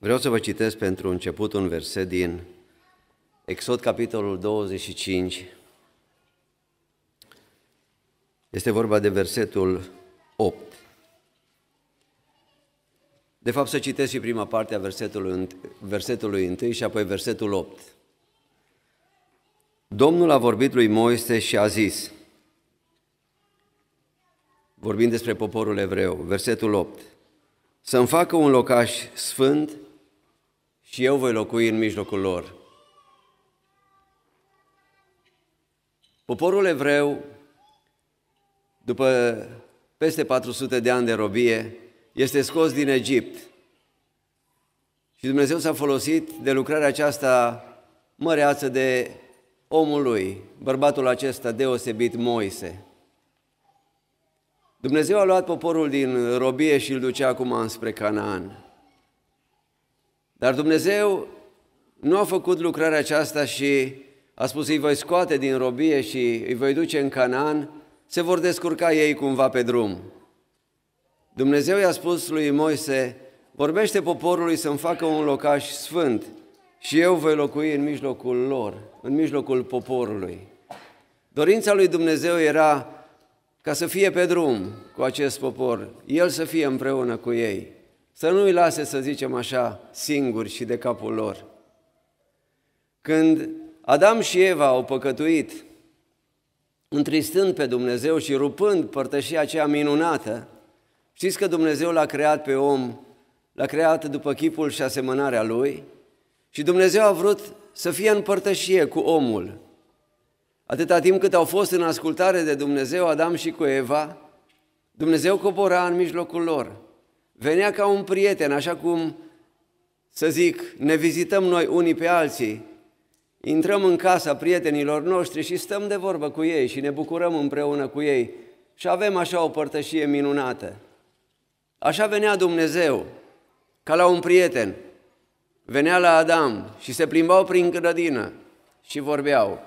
Vreau să vă citesc pentru început un verset din Exod, capitolul 25. Este vorba de versetul 8. De fapt, să citesc și prima parte a versetului, versetului 1 și apoi versetul 8. Domnul a vorbit lui Moise și a zis, vorbind despre poporul evreu, versetul 8, să-mi facă un locaș sfânt și eu voi locui în mijlocul lor. Poporul evreu, după peste 400 de ani de robie, este scos din Egipt. Și Dumnezeu s-a folosit de lucrarea aceasta măreață de omul lui, bărbatul acesta deosebit Moise. Dumnezeu a luat poporul din robie și îl ducea acum spre Canaan. Dar Dumnezeu nu a făcut lucrarea aceasta și a spus îi voi scoate din robie și îi voi duce în Canaan, se vor descurca ei cumva pe drum. Dumnezeu i-a spus lui Moise, vorbește poporului să-mi facă un locaș sfânt și eu voi locui în mijlocul lor, în mijlocul poporului. Dorința lui Dumnezeu era ca să fie pe drum cu acest popor, El să fie împreună cu ei, să nu-i lase, să zicem așa, singuri și de capul lor. Când Adam și Eva au păcătuit, întristând pe Dumnezeu și rupând părtășia aceea minunată, știți că Dumnezeu l-a creat pe om, l-a creat după chipul și asemănarea lui și Dumnezeu a vrut să fie în părtășie cu omul, Atâta timp cât au fost în ascultare de Dumnezeu, Adam și cu Eva, Dumnezeu cobora în mijlocul lor. Venea ca un prieten, așa cum, să zic, ne vizităm noi unii pe alții, intrăm în casa prietenilor noștri și stăm de vorbă cu ei și ne bucurăm împreună cu ei și avem așa o părtășie minunată. Așa venea Dumnezeu, ca la un prieten. Venea la Adam și se plimbau prin grădină și vorbeau.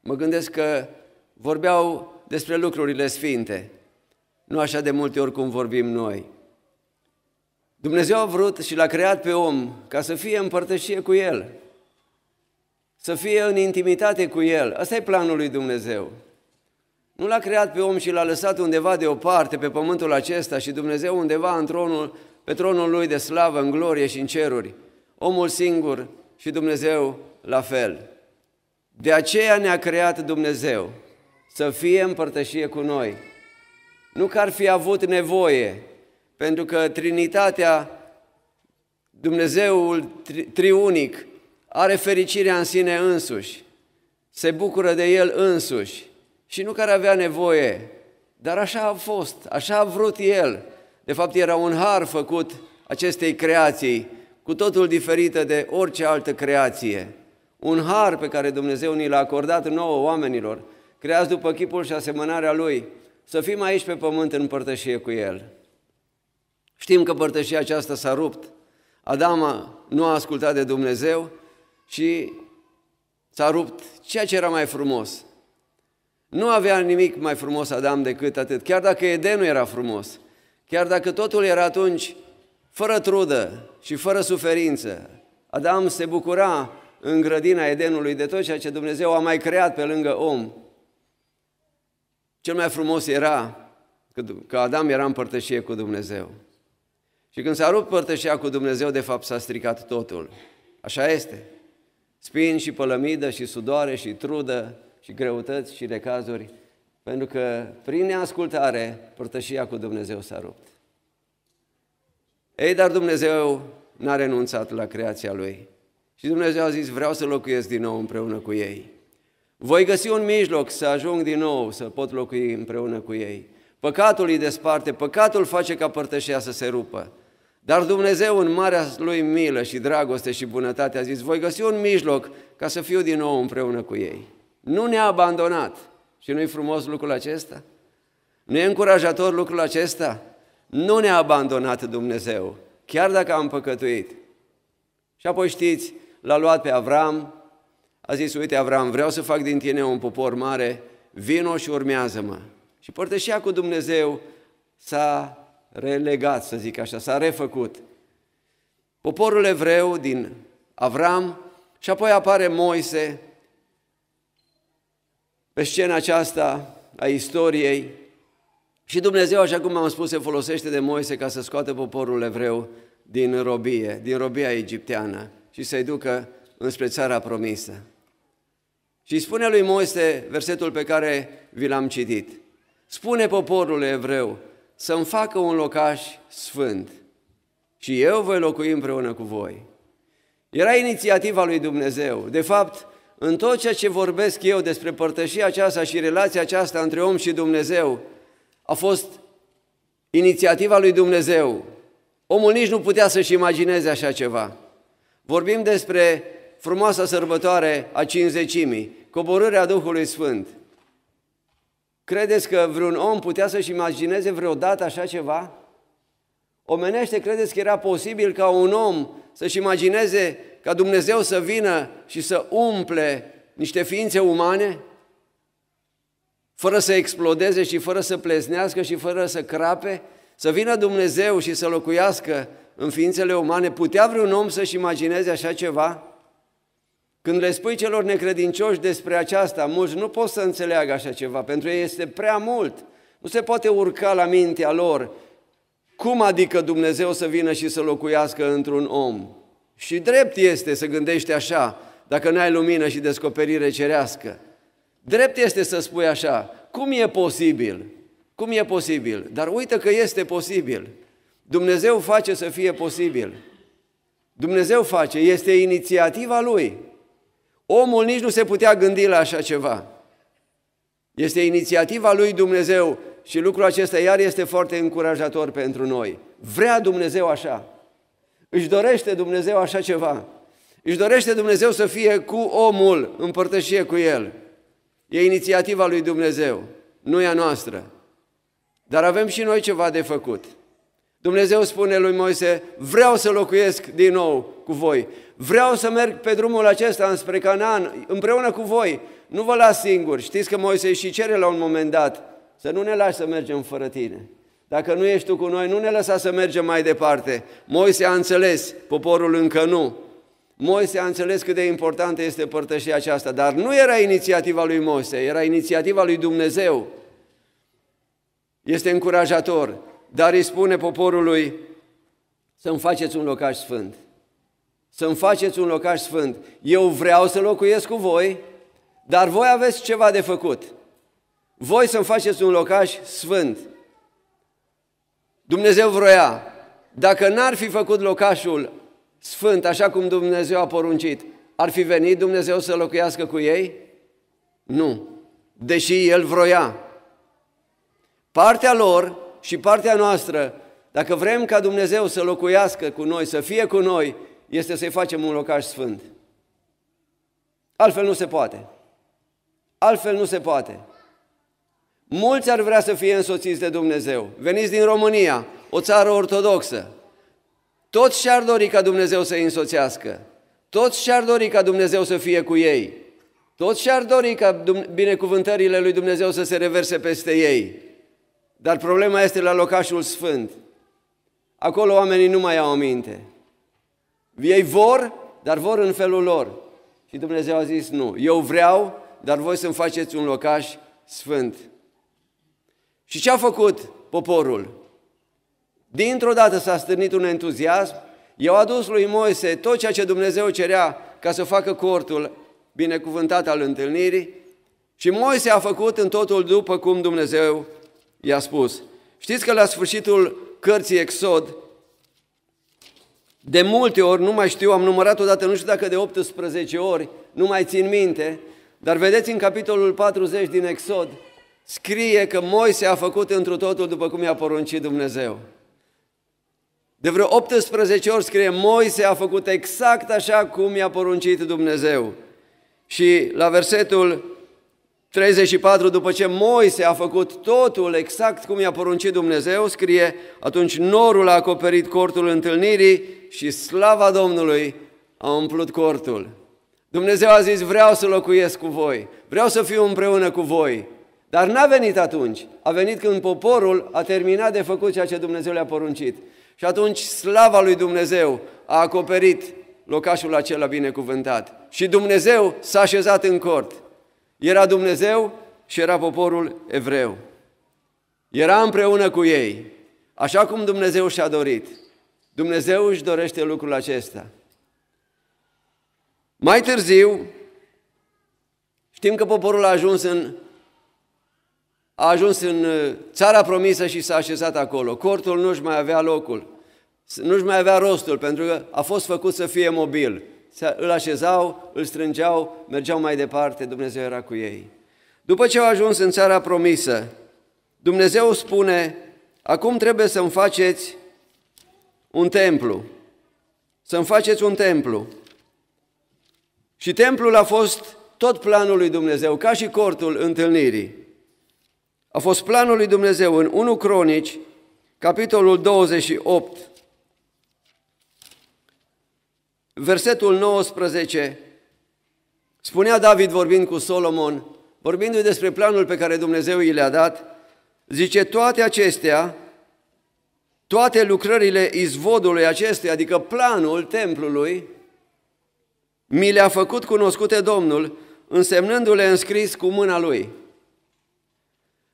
Mă gândesc că vorbeau despre lucrurile sfinte, nu așa de multe ori cum vorbim noi. Dumnezeu a vrut și l-a creat pe om ca să fie în părtășie cu El, să fie în intimitate cu El. Asta e planul lui Dumnezeu. Nu l-a creat pe om și l-a lăsat undeva deoparte pe pământul acesta și Dumnezeu undeva în tronul, pe tronul lui de slavă, în glorie și în ceruri. Omul singur și Dumnezeu la fel. De aceea ne-a creat Dumnezeu, să fie împărtășie cu noi. Nu că ar fi avut nevoie, pentru că Trinitatea, Dumnezeul triunic, are fericirea în sine însuși, se bucură de El însuși și nu că ar avea nevoie, dar așa a fost, așa a vrut El. De fapt, era un har făcut acestei creații, cu totul diferită de orice altă creație un har pe care Dumnezeu ni l-a acordat nouă oamenilor, creați după chipul și asemănarea Lui, să fim aici pe pământ în părtășie cu El. Știm că părtășia aceasta s-a rupt. Adama nu a ascultat de Dumnezeu și s-a rupt ceea ce era mai frumos. Nu avea nimic mai frumos Adam decât atât, chiar dacă Edenul era frumos, chiar dacă totul era atunci fără trudă și fără suferință. Adam se bucura în grădina Edenului de tot ceea ce Dumnezeu a mai creat pe lângă om. Cel mai frumos era că Adam era în părtășie cu Dumnezeu. Și când s-a rupt părtășia cu Dumnezeu, de fapt s-a stricat totul. Așa este. Spin și pălămidă și sudoare și trudă și greutăți și recazuri, pentru că prin neascultare părtășia cu Dumnezeu s-a rupt. Ei, dar Dumnezeu n-a renunțat la creația Lui. Și Dumnezeu a zis, vreau să locuiesc din nou împreună cu ei. Voi găsi un mijloc să ajung din nou să pot locui împreună cu ei. Păcatul îi desparte, păcatul face ca părtășia să se rupă. Dar Dumnezeu, în marea lui milă și dragoste și bunătate, a zis, voi găsi un mijloc ca să fiu din nou împreună cu ei. Nu ne-a abandonat. Și nu-i frumos lucrul acesta? Nu e încurajator lucrul acesta? Nu ne-a abandonat Dumnezeu, chiar dacă am păcătuit. Și apoi știți, l-a luat pe Avram, a zis, uite Avram, vreau să fac din tine un popor mare, vino și urmează-mă. Și părtășia cu Dumnezeu s-a relegat, să zic așa, s-a refăcut. poporul evreu din Avram și apoi apare Moise pe scena aceasta a istoriei și Dumnezeu, așa cum am spus, se folosește de Moise ca să scoată poporul evreu din robie, din robia egipteană și să-i ducă înspre țara promisă. Și spune lui Moise versetul pe care vi l-am citit. Spune poporul evreu să-mi facă un locaș sfânt și eu voi locui împreună cu voi. Era inițiativa lui Dumnezeu. De fapt, în tot ceea ce vorbesc eu despre părtășia aceasta și relația aceasta între om și Dumnezeu, a fost inițiativa lui Dumnezeu. Omul nici nu putea să-și imagineze așa ceva. Vorbim despre frumoasa sărbătoare a cinzecimii, coborârea Duhului Sfânt. Credeți că vreun om putea să-și imagineze vreodată așa ceva? Omenește, credeți că era posibil ca un om să-și imagineze ca Dumnezeu să vină și să umple niște ființe umane? Fără să explodeze și fără să pleznească și fără să crape? Să vină Dumnezeu și să locuiască în ființele umane? Putea vreun om să-și imagineze așa ceva? Când le spui celor necredincioși despre aceasta, mulți nu pot să înțeleagă așa ceva, pentru ei este prea mult. Nu se poate urca la mintea lor. Cum adică Dumnezeu să vină și să locuiască într-un om? Și drept este să gândești așa, dacă n-ai lumină și descoperire cerească. Drept este să spui așa, cum e posibil? Cum e posibil? Dar uite că este posibil. Dumnezeu face să fie posibil. Dumnezeu face, este inițiativa Lui. Omul nici nu se putea gândi la așa ceva. Este inițiativa lui Dumnezeu și lucrul acesta iar este foarte încurajator pentru noi. Vrea Dumnezeu așa. Își dorește Dumnezeu așa ceva. Își dorește Dumnezeu să fie cu omul, împărtășie cu el. E inițiativa lui Dumnezeu, nu e a noastră. Dar avem și noi ceva de făcut. Dumnezeu spune lui Moise, vreau să locuiesc din nou cu voi. Vreau să merg pe drumul acesta înspre Canaan împreună cu voi. Nu vă las singur. Știți că Moise și cere la un moment dat să nu ne lași să mergem fără tine. Dacă nu ești tu cu noi, nu ne lăsa să mergem mai departe. Moise a înțeles, poporul încă nu. Moise a înțeles cât de importantă este părtășia aceasta, dar nu era inițiativa lui Moise, era inițiativa lui Dumnezeu. Este încurajator, dar îi spune poporului să-mi faceți un locaș sfânt să-mi faceți un locaș sfânt. Eu vreau să locuiesc cu voi, dar voi aveți ceva de făcut. Voi să-mi faceți un locaș sfânt. Dumnezeu vroia. Dacă n-ar fi făcut locașul sfânt, așa cum Dumnezeu a poruncit, ar fi venit Dumnezeu să locuiască cu ei? Nu. Deși El vroia. Partea lor și partea noastră, dacă vrem ca Dumnezeu să locuiască cu noi, să fie cu noi, este să-i facem un locaș sfânt. Altfel nu se poate. Altfel nu se poate. Mulți ar vrea să fie însoțiți de Dumnezeu. Veniți din România, o țară ortodoxă. Toți și-ar dori ca Dumnezeu să-i însoțească. Toți și-ar dori ca Dumnezeu să fie cu ei. Toți și-ar dori ca binecuvântările lui Dumnezeu să se reverse peste ei. Dar problema este la locașul sfânt. Acolo oamenii nu mai au aminte. Ei vor, dar vor în felul lor. Și Dumnezeu a zis, nu, eu vreau, dar voi să-mi faceți un locaș sfânt. Și ce a făcut poporul? Dintr-o dată s-a stârnit un entuziasm, i-au adus lui Moise tot ceea ce Dumnezeu cerea ca să facă cortul binecuvântat al întâlnirii și Moise a făcut în totul după cum Dumnezeu i-a spus. Știți că la sfârșitul cărții Exod, de multe ori, nu mai știu, am numărat odată, nu știu dacă de 18 ori, nu mai țin minte, dar vedeți în capitolul 40 din Exod, scrie că Moise a făcut întru totul după cum i-a poruncit Dumnezeu. De vreo 18 ori scrie, Moise a făcut exact așa cum i-a poruncit Dumnezeu. Și la versetul 34, după ce Moise a făcut totul exact cum i-a poruncit Dumnezeu, scrie, atunci norul a acoperit cortul întâlnirii și slava Domnului a umplut cortul. Dumnezeu a zis, vreau să locuiesc cu voi, vreau să fiu împreună cu voi. Dar n-a venit atunci, a venit când poporul a terminat de făcut ceea ce Dumnezeu le-a poruncit. Și atunci slava lui Dumnezeu a acoperit locașul acela binecuvântat. Și Dumnezeu s-a așezat în cort. Era Dumnezeu și era poporul evreu. Era împreună cu ei, așa cum Dumnezeu și-a dorit. Dumnezeu își dorește lucrul acesta. Mai târziu, știm că poporul a ajuns în a ajuns în uh, țara promisă și s-a așezat acolo. Cortul nu-și mai avea locul, nu-și mai avea rostul, pentru că a fost făcut să fie mobil. Îl așezau, îl strângeau, mergeau mai departe, Dumnezeu era cu ei. După ce au ajuns în țara promisă, Dumnezeu spune, acum trebuie să-mi faceți un templu. Să-mi faceți un templu. Și templul a fost tot planul lui Dumnezeu, ca și cortul întâlnirii. A fost planul lui Dumnezeu în 1 Cronici, capitolul 28, versetul 19, spunea David vorbind cu Solomon, vorbindu-i despre planul pe care Dumnezeu i le-a dat, zice, toate acestea, toate lucrările izvodului acestuia, adică planul templului, mi le-a făcut cunoscute Domnul, însemnându-le înscris cu mâna Lui.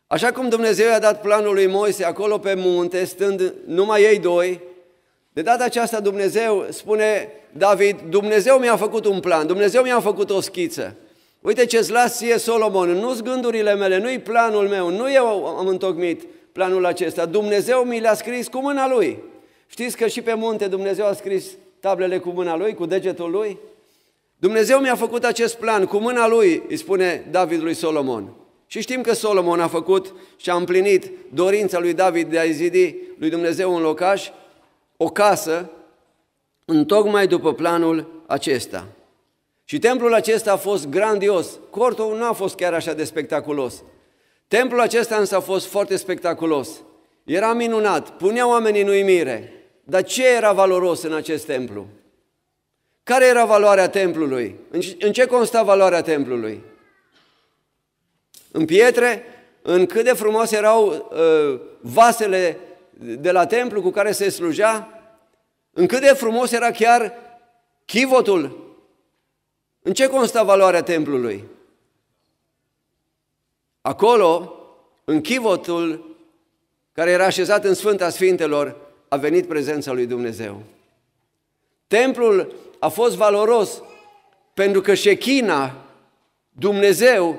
Așa cum Dumnezeu i-a dat planul lui Moise acolo pe munte, stând numai ei doi, de data aceasta Dumnezeu spune David, Dumnezeu mi-a făcut un plan, Dumnezeu mi-a făcut o schiță. Uite ce-ți las ție, Solomon, nu-s gândurile mele, nu-i planul meu, nu eu am întocmit planul acesta, Dumnezeu mi l-a scris cu mâna Lui. Știți că și pe munte Dumnezeu a scris tablele cu mâna Lui, cu degetul Lui? Dumnezeu mi-a făcut acest plan cu mâna Lui, îi spune David lui Solomon. Și știm că Solomon a făcut și a împlinit dorința lui David de a zidi lui Dumnezeu un locaș, o casă, în tocmai după planul acesta. Și templul acesta a fost grandios. Cortul nu a fost chiar așa de spectaculos. Templul acesta însă a fost foarte spectaculos. Era minunat, punea oamenii în uimire. Dar ce era valoros în acest templu? Care era valoarea templului? În ce consta valoarea templului? În pietre, în cât de frumos erau uh, vasele de la templu cu care se slujea, în cât de frumos era chiar chivotul. În ce consta valoarea templului? Acolo, în chivotul care era așezat în Sfânta Sfintelor, a venit prezența lui Dumnezeu. Templul a fost valoros pentru că șechina, Dumnezeu,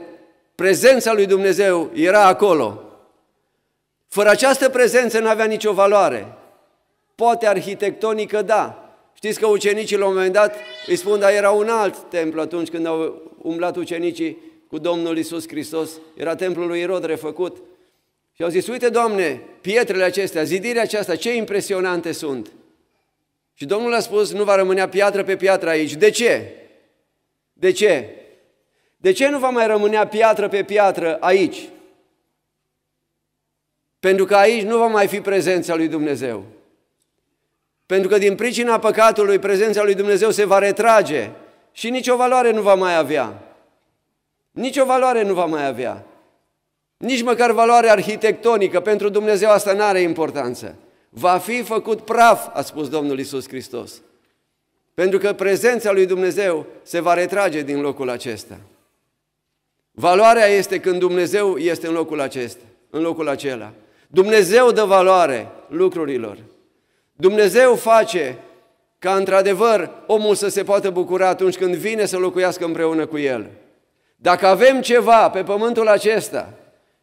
prezența lui Dumnezeu era acolo. Fără această prezență nu avea nicio valoare. Poate arhitectonică, da. Știți că ucenicii la un moment dat îi spun, dar era un alt templu atunci când au umblat ucenicii cu Domnul Isus Hristos. Era templul lui Irod refăcut. Și au zis, uite, Doamne, pietrele acestea, zidirea aceasta, ce impresionante sunt. Și Domnul a spus, nu va rămânea piatră pe piatră aici. De ce? De ce? De ce nu va mai rămânea piatră pe piatră aici? Pentru că aici nu va mai fi prezența lui Dumnezeu. Pentru că din pricina păcatului, prezența lui Dumnezeu se va retrage și nicio valoare nu va mai avea. Nicio valoare nu va mai avea. Nici măcar valoare arhitectonică, pentru Dumnezeu asta nu are importanță. Va fi făcut praf, a spus Domnul Isus Hristos. Pentru că prezența lui Dumnezeu se va retrage din locul acesta. Valoarea este când Dumnezeu este în locul acesta, în locul acela. Dumnezeu dă valoare lucrurilor. Dumnezeu face ca într-adevăr omul să se poată bucura atunci când vine să locuiască împreună cu el. Dacă avem ceva pe pământul acesta,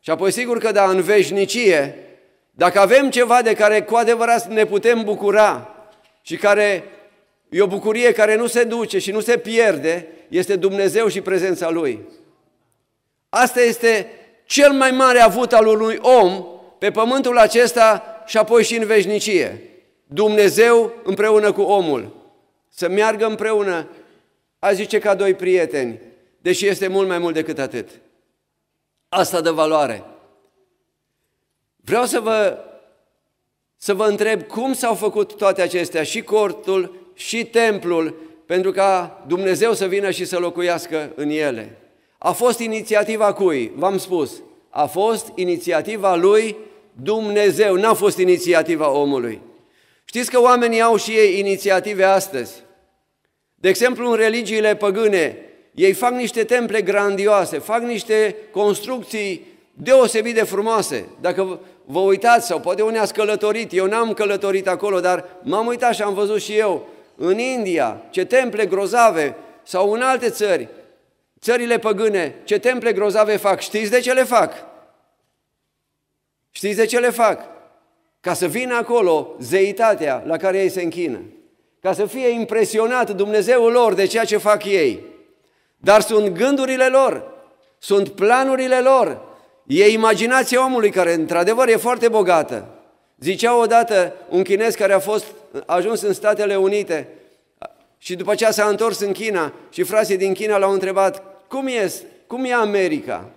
și apoi sigur că da, în veșnicie, dacă avem ceva de care cu adevărat ne putem bucura și care e o bucurie care nu se duce și nu se pierde, este Dumnezeu și prezența Lui. Asta este cel mai mare avut al unui om pe pământul acesta și apoi și în veșnicie. Dumnezeu împreună cu omul. Să meargă împreună, a zice ca doi prieteni, deși este mult mai mult decât atât. Asta dă valoare. Vreau să vă, să vă întreb cum s-au făcut toate acestea, și cortul, și templul, pentru ca Dumnezeu să vină și să locuiască în ele. A fost inițiativa cui? V-am spus. A fost inițiativa lui Dumnezeu, n-a fost inițiativa omului. Știți că oamenii au și ei inițiative astăzi. De exemplu, în religiile păgâne, ei fac niște temple grandioase, fac niște construcții deosebit de frumoase. Dacă vă uitați, sau poate unii ați călătorit, eu n-am călătorit acolo, dar m-am uitat și am văzut și eu, în India, ce temple grozave, sau în alte țări, țările păgâne, ce temple grozave fac. Știți de ce le fac? Știți de ce le fac? Ca să vină acolo zeitatea la care ei se închină. Ca să fie impresionat Dumnezeul lor de ceea ce fac ei. Dar sunt gândurile lor, sunt planurile lor, e imaginația omului care într-adevăr e foarte bogată. Zicea odată un chinez care a fost a ajuns în Statele Unite și după aceea s-a întors în China și frații din China l-au întrebat cum e, cum e America?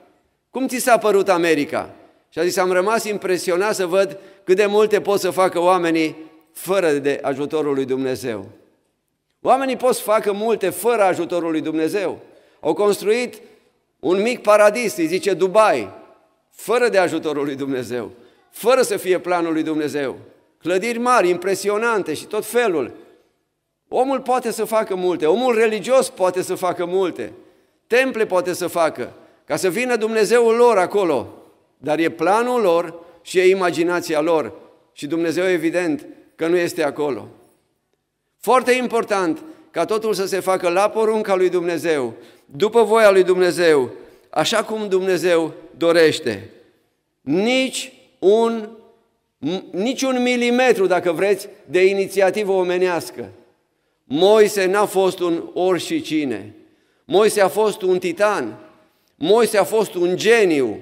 Cum ți s-a părut America? Și a zis, am rămas impresionat să văd cât de multe pot să facă oamenii fără de ajutorul lui Dumnezeu. Oamenii pot să facă multe fără ajutorul lui Dumnezeu. Au construit un mic paradis, îi zice Dubai, fără de ajutorul lui Dumnezeu, fără să fie planul lui Dumnezeu. Clădiri mari, impresionante și tot felul. Omul poate să facă multe, omul religios poate să facă multe, temple poate să facă, ca să vină Dumnezeul lor acolo, dar e planul lor și e imaginația lor și Dumnezeu evident că nu este acolo. Foarte important ca totul să se facă la porunca lui Dumnezeu, după voia lui Dumnezeu, așa cum Dumnezeu dorește. Nici un, nici un milimetru, dacă vreți, de inițiativă omenească. Moise n-a fost un oricine. Moise a fost un titan. Moise a fost un geniu.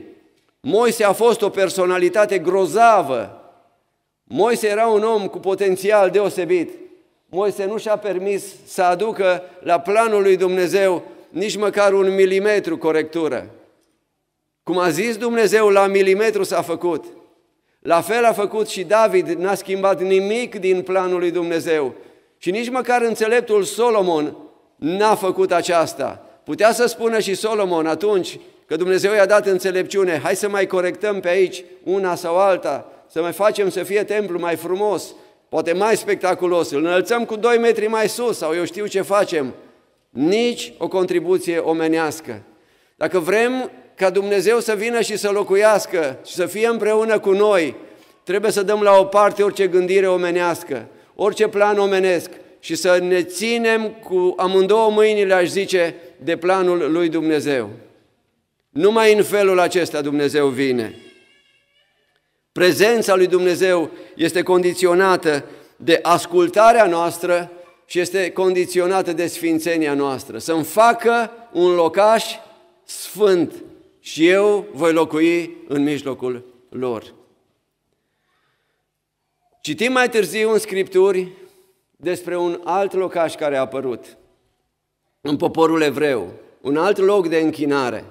Moise a fost o personalitate grozavă. Moise era un om cu potențial deosebit. Moise nu și-a permis să aducă la planul lui Dumnezeu nici măcar un milimetru corectură. Cum a zis Dumnezeu, la milimetru s-a făcut. La fel a făcut și David, n-a schimbat nimic din planul lui Dumnezeu. Și nici măcar înțeleptul Solomon n-a făcut aceasta. Putea să spună și Solomon atunci că Dumnezeu i-a dat înțelepciune, hai să mai corectăm pe aici una sau alta, să mai facem să fie templu mai frumos, poate mai spectaculos, îl înălțăm cu 2 metri mai sus sau eu știu ce facem. Nici o contribuție omenească. Dacă vrem ca Dumnezeu să vină și să locuiască și să fie împreună cu noi, trebuie să dăm la o parte orice gândire omenească, orice plan omenesc și să ne ținem cu amândouă mâinile, aș zice, de planul lui Dumnezeu. Numai în felul acesta Dumnezeu vine. Prezența lui Dumnezeu este condiționată de ascultarea noastră și este condiționată de sfințenia noastră. Să-mi facă un locaș sfânt și eu voi locui în mijlocul lor. Citim mai târziu în Scripturi despre un alt locaș care a apărut în poporul evreu, un alt loc de închinare.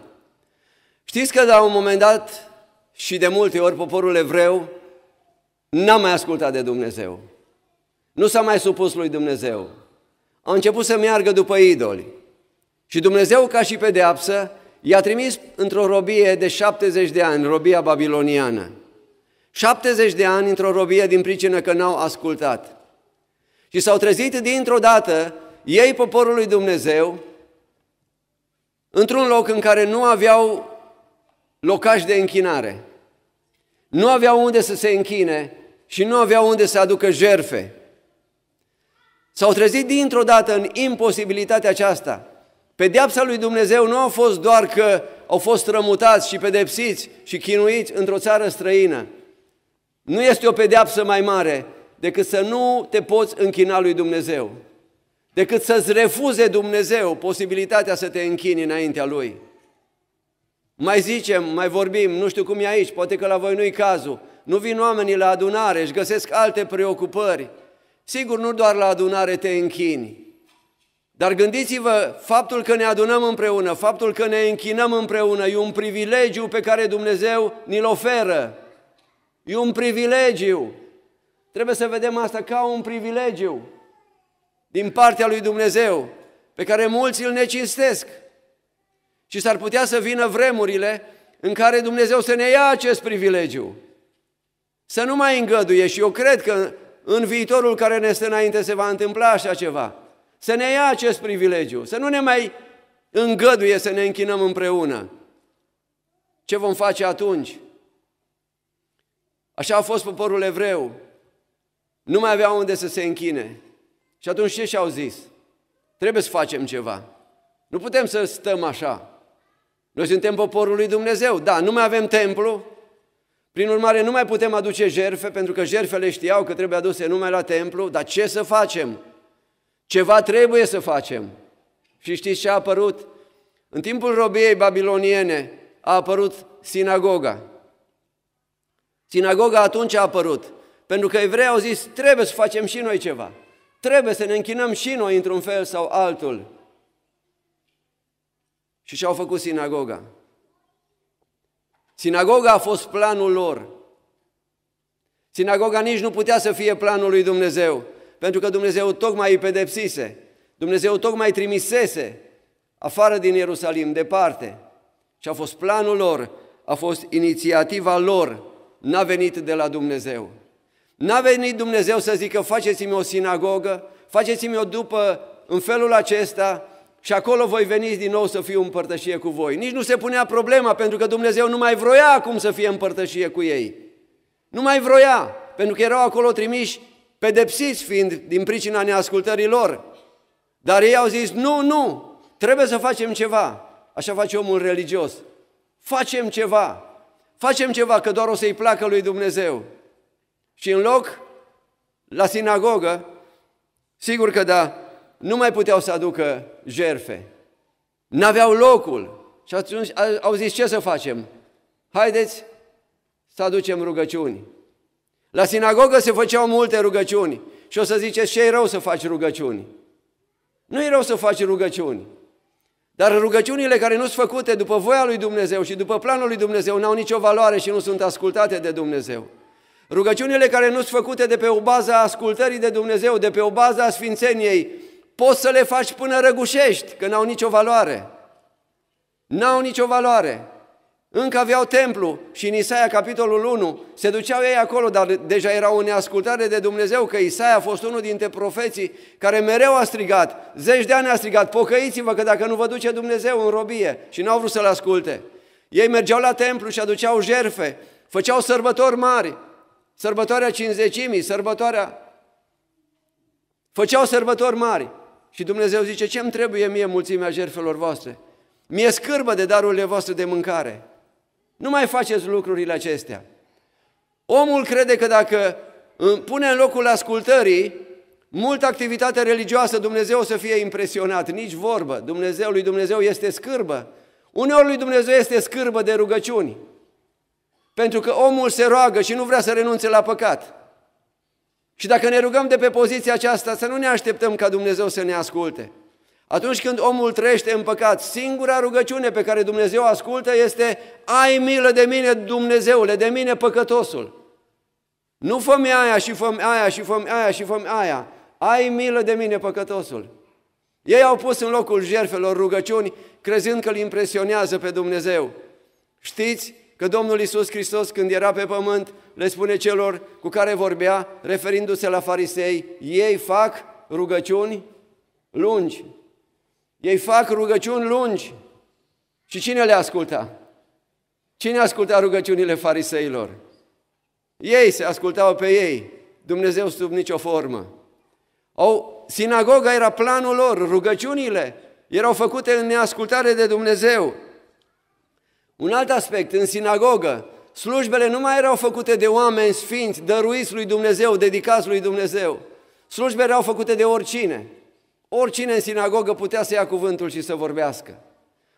Știți că la un moment dat și de multe ori poporul evreu n-a mai ascultat de Dumnezeu. Nu s-a mai supus lui Dumnezeu. A început să meargă după idoli. Și Dumnezeu, ca și pedeapsă, i-a trimis într-o robie de 70 de ani, robia babiloniană. 70 de ani într-o robie din pricină că n-au ascultat. Și s-au trezit dintr-o dată ei, poporul lui Dumnezeu, într-un loc în care nu aveau locaș de închinare. Nu aveau unde să se închine și nu aveau unde să aducă jerfe. S-au trezit dintr-o dată în imposibilitatea aceasta. Pedeapsa lui Dumnezeu nu a fost doar că au fost rămutați și pedepsiți și chinuiți într-o țară străină. Nu este o pedeapsă mai mare decât să nu te poți închina lui Dumnezeu, decât să-ți refuze Dumnezeu posibilitatea să te închini înaintea Lui. Mai zicem, mai vorbim, nu știu cum e aici, poate că la voi nu-i cazul. Nu vin oamenii la adunare, își găsesc alte preocupări. Sigur, nu doar la adunare te închini, dar gândiți-vă, faptul că ne adunăm împreună, faptul că ne închinăm împreună, e un privilegiu pe care Dumnezeu ni-l oferă. E un privilegiu. Trebuie să vedem asta ca un privilegiu din partea lui Dumnezeu, pe care mulți îl necinstesc. Și s-ar putea să vină vremurile în care Dumnezeu să ne ia acest privilegiu. Să nu mai îngăduie și eu cred că în viitorul care ne stă înainte se va întâmpla așa ceva. Să ne ia acest privilegiu, să nu ne mai îngăduie să ne închinăm împreună. Ce vom face atunci? Așa a fost poporul evreu. Nu mai avea unde să se închine. Și atunci ce și-au zis? Trebuie să facem ceva. Nu putem să stăm așa. Noi suntem poporul lui Dumnezeu. Da, nu mai avem templu. Prin urmare, nu mai putem aduce jerfe, pentru că jerfele știau că trebuie aduse numai la templu. Dar ce să facem? Ceva trebuie să facem. Și știți ce a apărut? În timpul robiei babiloniene a apărut sinagoga. Sinagoga atunci a apărut, pentru că evreii au zis, trebuie să facem și noi ceva. Trebuie să ne închinăm și noi într-un fel sau altul. Și și-au făcut sinagoga. Sinagoga a fost planul lor. Sinagoga nici nu putea să fie planul lui Dumnezeu, pentru că Dumnezeu tocmai îi pedepsise. Dumnezeu tocmai trimisese afară din Ierusalim, departe. Și a fost planul lor, a fost inițiativa lor, n-a venit de la Dumnezeu. N-a venit Dumnezeu să zică, faceți-mi o sinagogă, faceți-mi-o după, în felul acesta, și acolo voi veniți din nou să fiu împărtășie cu voi. Nici nu se punea problema, pentru că Dumnezeu nu mai vroia acum să fie împărtășie cu ei. Nu mai vroia, pentru că erau acolo trimiși, pedepsiți fiind din pricina neascultării lor. Dar ei au zis, nu, nu, trebuie să facem ceva. Așa face omul religios. Facem ceva. Facem ceva, că doar o să-i placă lui Dumnezeu. Și în loc, la sinagogă, sigur că da, nu mai puteau să aducă jerfe. N-aveau locul. Și atunci au zis, ce să facem? Haideți să aducem rugăciuni. La sinagogă se făceau multe rugăciuni. Și o să ziceți, ce e rău să faci rugăciuni? Nu e rău să faci rugăciuni. Dar rugăciunile care nu sunt făcute după voia lui Dumnezeu și după planul lui Dumnezeu n-au nicio valoare și nu sunt ascultate de Dumnezeu. Rugăciunile care nu sunt făcute de pe o bază a ascultării de Dumnezeu, de pe o bază a sfințeniei, poți să le faci până răgușești, că n-au nicio valoare. N-au nicio valoare. Încă aveau templu și în Isaia, capitolul 1, se duceau ei acolo, dar deja erau în neascultare de Dumnezeu, că Isaia a fost unul dintre profeții care mereu a strigat, zeci de ani a strigat, pocăiți-vă că dacă nu vă duce Dumnezeu în robie și n-au vrut să-L asculte. Ei mergeau la templu și aduceau jerfe, făceau sărbători mari, sărbătoarea cinzecimii, sărbătoarea... Făceau sărbători mari și Dumnezeu zice, ce-mi trebuie mie mulțimea jerfelor voastre? Mie scârbă de darurile voastre de mâncare. Nu mai faceți lucrurile acestea. Omul crede că dacă pune în locul ascultării multă activitate religioasă, Dumnezeu o să fie impresionat. Nici vorbă. Dumnezeu lui Dumnezeu este scârbă. Uneori lui Dumnezeu este scârbă de rugăciuni. Pentru că omul se roagă și nu vrea să renunțe la păcat. Și dacă ne rugăm de pe poziția aceasta, să nu ne așteptăm ca Dumnezeu să ne asculte. Atunci când omul trăiește în păcat, singura rugăciune pe care Dumnezeu ascultă este Ai milă de mine, Dumnezeule, de mine păcătosul. Nu fă aia și fă aia și fă aia și fă aia. Ai milă de mine, păcătosul. Ei au pus în locul jerfelor rugăciuni, crezând că îl impresionează pe Dumnezeu. Știți că Domnul Isus Hristos, când era pe pământ, le spune celor cu care vorbea, referindu-se la farisei, ei fac rugăciuni lungi. Ei fac rugăciuni lungi. Și cine le asculta? Cine asculta rugăciunile fariseilor? Ei se ascultau pe ei, Dumnezeu sub nicio formă. O, sinagoga era planul lor, rugăciunile erau făcute în neascultare de Dumnezeu. Un alt aspect, în sinagogă, slujbele nu mai erau făcute de oameni sfinți, dăruiți lui Dumnezeu, dedicați lui Dumnezeu. Slujbele erau făcute de oricine. Oricine în sinagogă putea să ia cuvântul și să vorbească.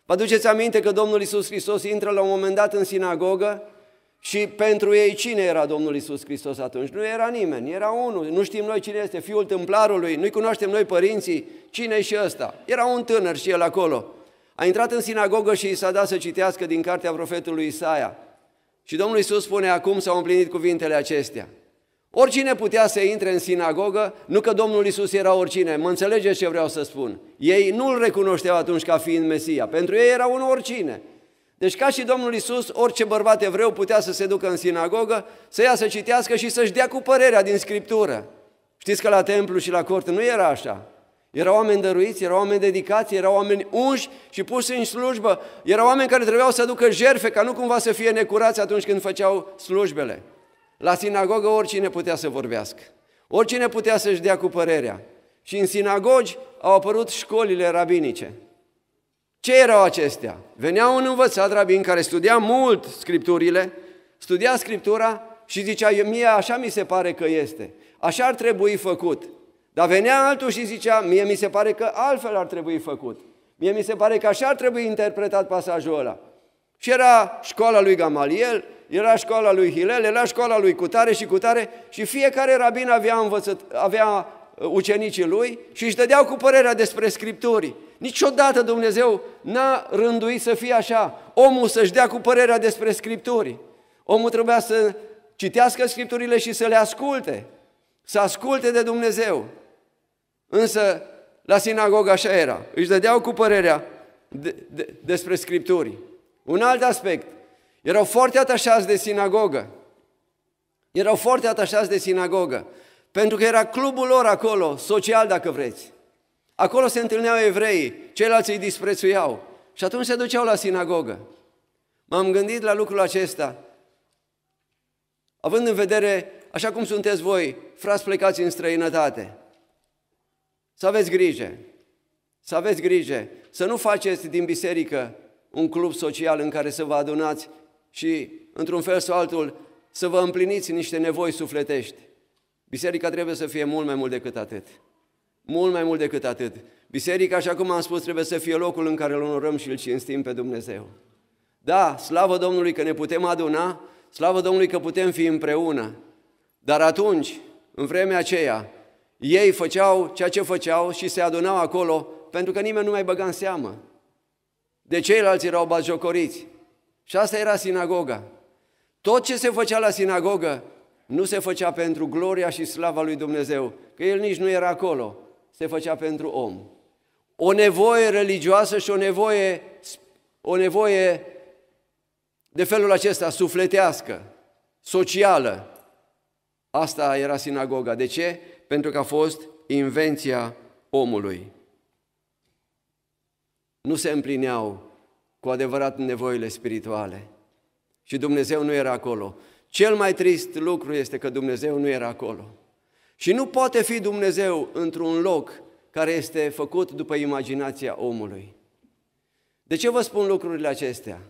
Vă aduceți aminte că Domnul Isus Hristos intră la un moment dat în sinagogă și pentru ei cine era Domnul Isus Hristos atunci? Nu era nimeni, era unul, nu știm noi cine este, fiul tâmplarului, nu-i cunoaștem noi părinții, cine e și ăsta? Era un tânăr și el acolo. A intrat în sinagogă și i s-a dat să citească din cartea profetului Isaia. Și Domnul Isus spune, acum s-au împlinit cuvintele acestea. Oricine putea să intre în sinagogă, nu că Domnul Isus era oricine, mă înțelegeți ce vreau să spun. Ei nu-L recunoșteau atunci ca fiind Mesia, pentru ei era un oricine. Deci ca și Domnul Isus, orice bărbat evreu putea să se ducă în sinagogă, să ia să citească și să-și dea cu părerea din Scriptură. Știți că la templu și la corte nu era așa. Erau oameni dăruiți, erau oameni dedicați, erau oameni unși și puși în slujbă. Erau oameni care trebuiau să aducă jerfe, ca nu cumva să fie necurați atunci când făceau slujbele. La sinagogă oricine putea să vorbească. Oricine putea să-și dea cu părerea. Și în sinagogi au apărut școlile rabinice. Ce erau acestea? Venea un învățat rabin care studia mult scripturile, studia scriptura și zicea, mie așa mi se pare că este, așa ar trebui făcut. Dar venea altul și zicea, mie mi se pare că altfel ar trebui făcut. Mie mi se pare că așa ar trebui interpretat pasajul ăla. Și era școala lui Gamaliel, era școala lui Hilel, era școala lui Cutare și Cutare și fiecare rabin avea, învățat, avea uh, ucenicii lui și își dădeau cu părerea despre Scripturii. Niciodată Dumnezeu n-a rânduit să fie așa. Omul să-și dea cu părerea despre Scripturii. Omul trebuia să citească Scripturile și să le asculte. Să asculte de Dumnezeu. Însă, la sinagogă așa era. Își dădeau cu părerea de, de, despre Scripturii. Un alt aspect. Erau foarte atașați de sinagogă. Erau foarte atașați de sinagogă. Pentru că era clubul lor acolo, social dacă vreți. Acolo se întâlneau evrei, ceilalți îi disprețuiau. Și atunci se duceau la sinagogă. M-am gândit la lucrul acesta. Având în vedere, așa cum sunteți voi, frați plecați în străinătate, să aveți grijă, să aveți grijă, să nu faceți din biserică un club social în care să vă adunați și, într-un fel sau altul, să vă împliniți niște nevoi sufletești. Biserica trebuie să fie mult mai mult decât atât. Mult mai mult decât atât. Biserica, așa cum am spus, trebuie să fie locul în care îl onorăm și îl cinstim pe Dumnezeu. Da, slavă Domnului că ne putem aduna, slavă Domnului că putem fi împreună. Dar atunci, în vremea aceea, ei făceau ceea ce făceau și se adunau acolo pentru că nimeni nu mai băga în seamă. De ceilalți erau bazjocoriți. Și asta era sinagoga. Tot ce se făcea la sinagogă nu se făcea pentru gloria și slava lui Dumnezeu, că el nici nu era acolo, se făcea pentru om. O nevoie religioasă și o nevoie, o nevoie de felul acesta, sufletească, socială. Asta era sinagoga. De ce? Pentru că a fost invenția omului. Nu se împlineau cu adevărat nevoile spirituale. Și Dumnezeu nu era acolo. Cel mai trist lucru este că Dumnezeu nu era acolo. Și nu poate fi Dumnezeu într-un loc care este făcut după imaginația omului. De ce vă spun lucrurile acestea?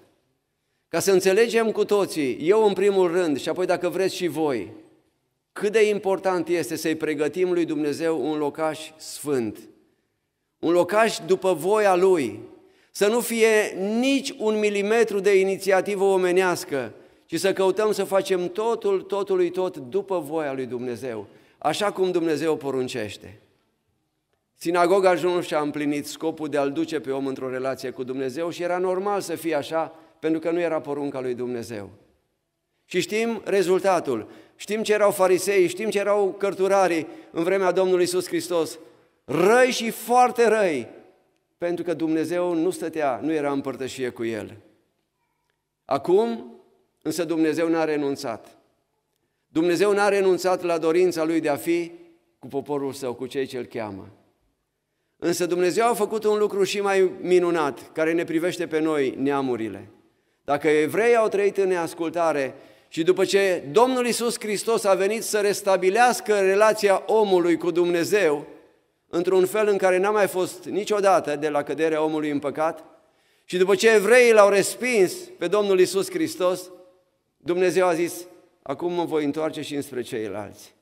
Ca să înțelegem cu toții, eu în primul rând și apoi dacă vreți și voi, cât de important este să-i pregătim lui Dumnezeu un locaș sfânt, un locaș după voia Lui, să nu fie nici un milimetru de inițiativă omenească, ci să căutăm să facem totul, totului tot după voia lui Dumnezeu, așa cum Dumnezeu poruncește. Sinagoga ajuns și-a împlinit scopul de a-l duce pe om într-o relație cu Dumnezeu și era normal să fie așa, pentru că nu era porunca lui Dumnezeu. Și știm rezultatul. Știm ce erau farisei, știm ce erau cărturarii în vremea Domnului Iisus Hristos. Răi și foarte răi, pentru că Dumnezeu nu stătea, nu era împărtășie cu el. Acum, însă Dumnezeu n-a renunțat. Dumnezeu n-a renunțat la dorința lui de a fi cu poporul său, cu cei ce îl cheamă. Însă Dumnezeu a făcut un lucru și mai minunat, care ne privește pe noi, neamurile. Dacă evrei au trăit în neascultare și după ce Domnul Isus Hristos a venit să restabilească relația omului cu Dumnezeu, într-un fel în care n-a mai fost niciodată de la căderea omului în păcat, și după ce evreii l-au respins pe Domnul Isus Hristos, Dumnezeu a zis, acum mă voi întoarce și înspre ceilalți.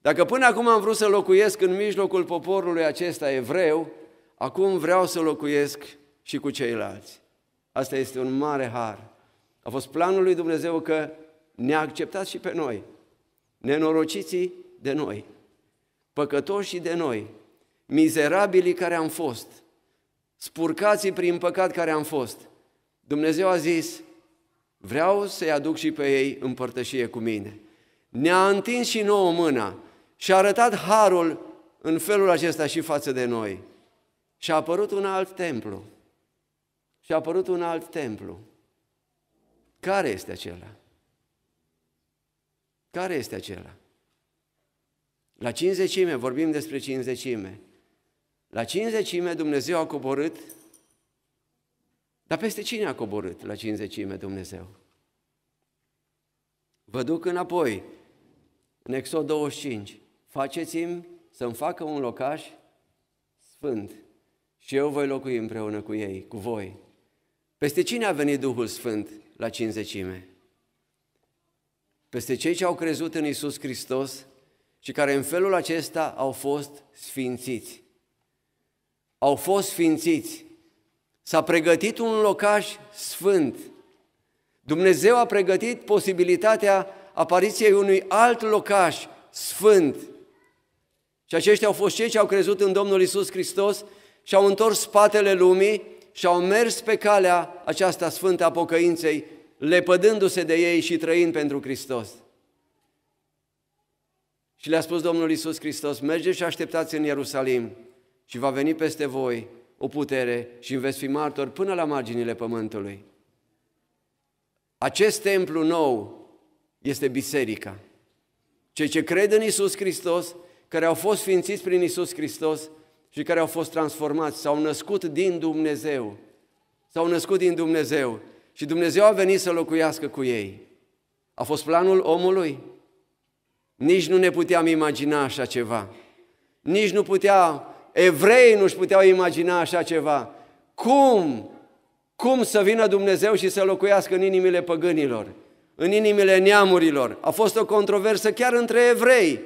Dacă până acum am vrut să locuiesc în mijlocul poporului acesta evreu, acum vreau să locuiesc și cu ceilalți. Asta este un mare har. A fost planul lui Dumnezeu că ne-a acceptat și pe noi, nenorociții de noi, păcătoșii de noi, mizerabilii care am fost, spurcații prin păcat care am fost. Dumnezeu a zis, vreau să-i aduc și pe ei în părtășie cu mine. Ne-a întins și nouă mâna și a arătat harul în felul acesta și față de noi. Și a apărut un alt templu. Și a apărut un alt templu. Care este acela? Care este acela? La cinzecime, vorbim despre cinzecime. La cinzecime Dumnezeu a coborât, dar peste cine a coborât la cinzecime Dumnezeu? Vă duc înapoi, în Exod 25. Faceți-mi să-mi facă un locaș sfânt și eu voi locui împreună cu ei, cu voi. Peste cine a venit Duhul Sfânt la cinzecime? Peste cei ce au crezut în Isus Hristos și care în felul acesta au fost sfințiți. Au fost sfințiți. S-a pregătit un locaș sfânt. Dumnezeu a pregătit posibilitatea apariției unui alt locaș sfânt. Și aceștia au fost cei ce au crezut în Domnul Isus Hristos și au întors spatele lumii și au mers pe calea aceasta sfântă a pocăinței, lepădându-se de ei și trăind pentru Hristos. Și le-a spus Domnul Isus Hristos, mergeți și așteptați în Ierusalim și va veni peste voi o putere și veți fi martori până la marginile pământului. Acest templu nou este biserica. Cei ce cred în Isus Hristos, care au fost ființiți prin Isus Hristos și care au fost transformați, s-au născut din Dumnezeu. S-au născut din Dumnezeu și Dumnezeu a venit să locuiască cu ei. A fost planul omului? Nici nu ne puteam imagina așa ceva. Nici nu putea, evreii nu-și puteau imagina așa ceva. Cum? Cum să vină Dumnezeu și să locuiască în inimile păgânilor, în inimile neamurilor? A fost o controversă chiar între evrei.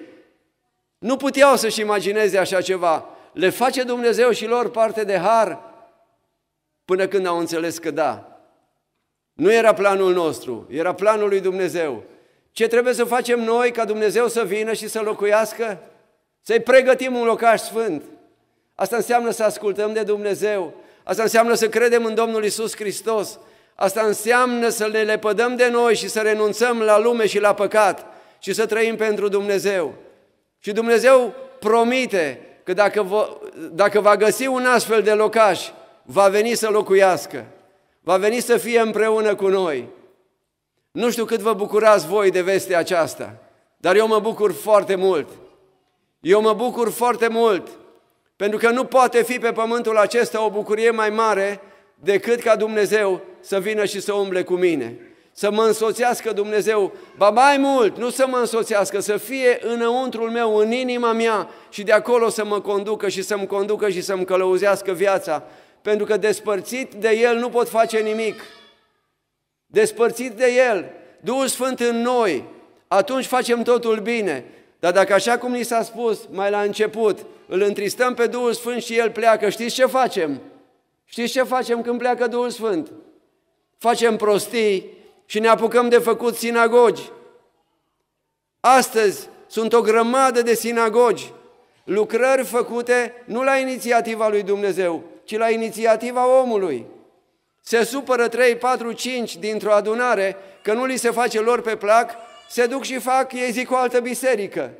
Nu puteau să-și imagineze așa ceva. Le face Dumnezeu și lor parte de har până când au înțeles că da. Nu era planul nostru, era planul lui Dumnezeu. Ce trebuie să facem noi ca Dumnezeu să vină și să locuiască? Să-i pregătim un locaș sfânt. Asta înseamnă să ascultăm de Dumnezeu. Asta înseamnă să credem în Domnul Isus Hristos. Asta înseamnă să ne lepădăm de noi și să renunțăm la lume și la păcat și să trăim pentru Dumnezeu. Și Dumnezeu promite că dacă va, dacă va găsi un astfel de locaș, va veni să locuiască, va veni să fie împreună cu noi. Nu știu cât vă bucurați voi de vestea aceasta, dar eu mă bucur foarte mult. Eu mă bucur foarte mult, pentru că nu poate fi pe pământul acesta o bucurie mai mare decât ca Dumnezeu să vină și să umble cu mine. Să mă însoțească Dumnezeu, ba mai mult, nu să mă însoțească, să fie înăuntrul meu, în inima mea și de acolo să mă conducă și să-mi conducă și să-mi călăuzească viața. Pentru că despărțit de El nu pot face nimic despărțit de El, Duhul Sfânt în noi, atunci facem totul bine. Dar dacă așa cum ni s-a spus mai la început, îl întristăm pe Duhul Sfânt și El pleacă, știți ce facem? Știți ce facem când pleacă Duhul Sfânt? Facem prostii și ne apucăm de făcut sinagogi. Astăzi sunt o grămadă de sinagogi, lucrări făcute nu la inițiativa lui Dumnezeu, ci la inițiativa omului. Se supără 3, 4, 5 dintr-o adunare că nu li se face lor pe plac, se duc și fac, ei zic, o altă biserică.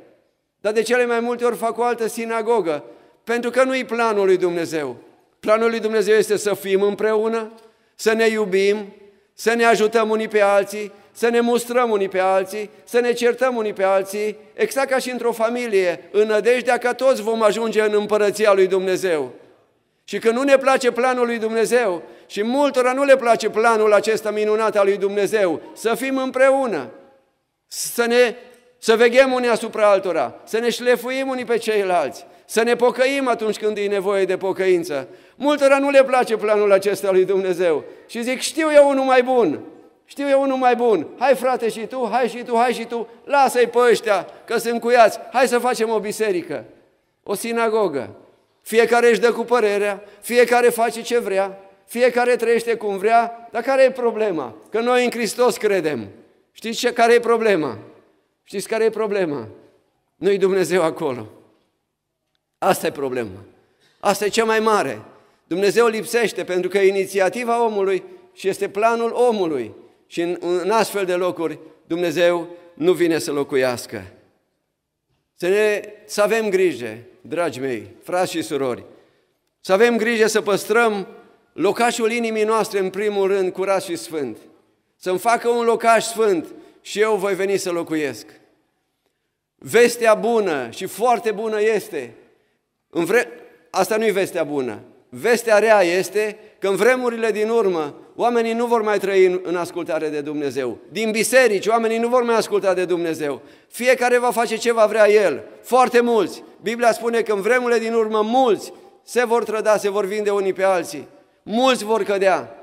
Dar de cele mai multe ori fac o altă sinagogă, pentru că nu-i planul lui Dumnezeu. Planul lui Dumnezeu este să fim împreună, să ne iubim, să ne ajutăm unii pe alții, să ne mustrăm unii pe alții, să ne certăm unii pe alții, exact ca și într-o familie, în nădejdea că toți vom ajunge în împărăția lui Dumnezeu. Și că nu ne place planul lui Dumnezeu. Și multora nu le place planul acesta minunat al lui Dumnezeu, să fim împreună, să ne să veghem unii asupra altora, să ne șlefuim unii pe ceilalți, să ne pocăim atunci când e nevoie de pocăință. Multora nu le place planul acesta lui Dumnezeu. Și zic, știu eu unul mai bun, știu eu unul mai bun, hai frate și tu, hai și tu, hai și tu, lasă-i pe ăștia că sunt cuiați, hai să facem o biserică, o sinagogă. Fiecare își dă cu părerea, fiecare face ce vrea, fiecare trăiește cum vrea, dar care e problema? Că noi în Hristos credem. Știți ce, care e problema? Știți care e problema? Nu-i Dumnezeu acolo. Asta e problema. Asta e cea mai mare. Dumnezeu lipsește pentru că inițiativa omului și este planul omului. Și în, în astfel de locuri Dumnezeu nu vine să locuiască. Să, ne, să avem grijă, dragi mei, frați și surori, să avem grijă să păstrăm locașul inimii noastre în primul rând curat și sfânt. Să-mi facă un locaș sfânt și eu voi veni să locuiesc. Vestea bună și foarte bună este, în vre... asta nu e vestea bună, vestea rea este că în vremurile din urmă oamenii nu vor mai trăi în ascultare de Dumnezeu. Din biserici oamenii nu vor mai asculta de Dumnezeu. Fiecare va face ce va vrea el. Foarte mulți. Biblia spune că în vremurile din urmă mulți se vor trăda, se vor vinde unii pe alții. Mulți vor cădea.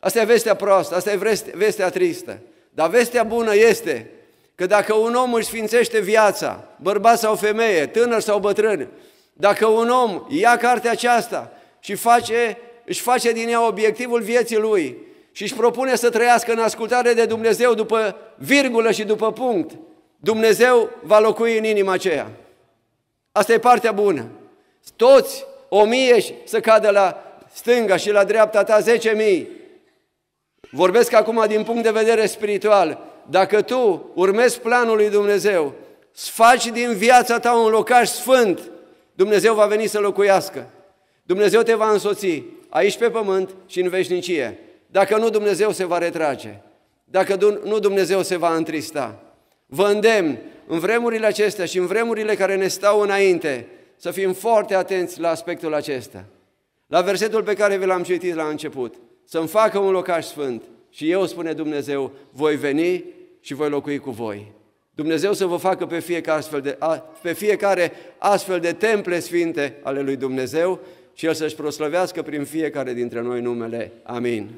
Asta e vestea proastă, asta e vestea tristă. Dar vestea bună este că dacă un om își sfințește viața, bărbat sau femeie, tânăr sau bătrân, dacă un om ia cartea aceasta și face, își face din ea obiectivul vieții lui și își propune să trăiască în ascultare de Dumnezeu după virgulă și după punct, Dumnezeu va locui în inima aceea. Asta e partea bună. Toți o mie să cadă la stânga și la dreapta ta zece mii. Vorbesc acum din punct de vedere spiritual. Dacă tu urmezi planul lui Dumnezeu, faci din viața ta un locaș sfânt, Dumnezeu va veni să locuiască. Dumnezeu te va însoți aici pe pământ și în veșnicie. Dacă nu, Dumnezeu se va retrage. Dacă nu, Dumnezeu se va întrista. Vă îndemn, în vremurile acestea și în vremurile care ne stau înainte, să fim foarte atenți la aspectul acesta. La versetul pe care vi l-am citit la început, să-mi facă un locaș sfânt și eu, spune Dumnezeu, voi veni și voi locui cu voi. Dumnezeu să vă facă pe fiecare astfel de, pe fiecare astfel de temple sfinte ale lui Dumnezeu și El să-și proslăvească prin fiecare dintre noi numele. Amin.